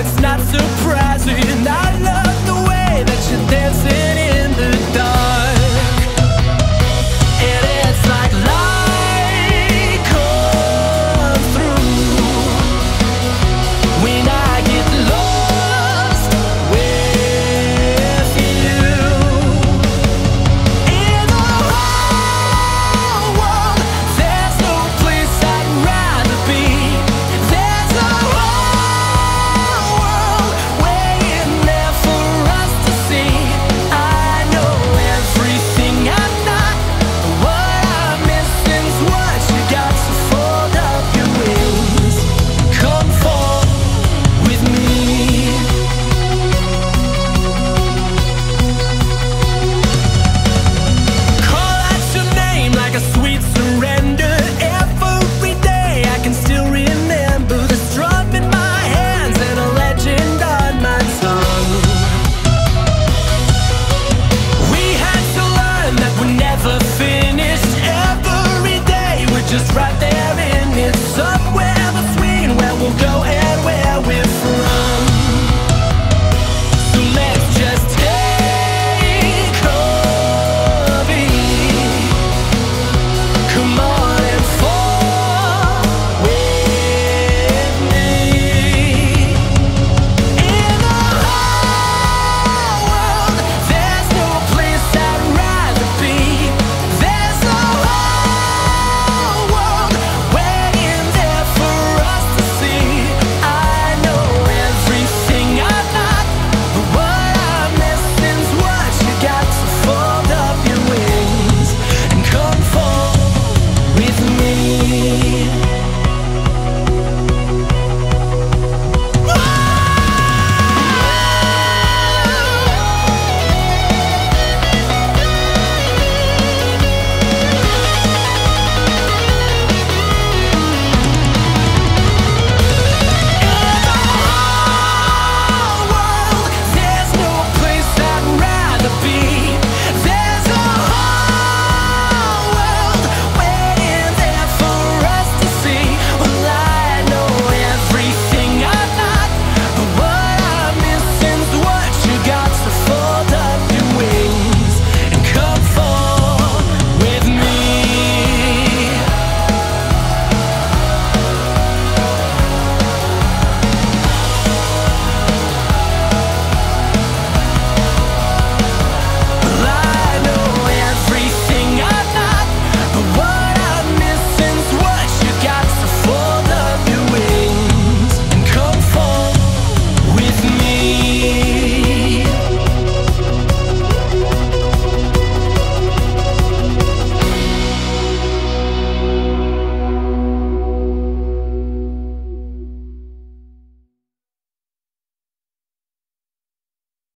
it's not surprising. I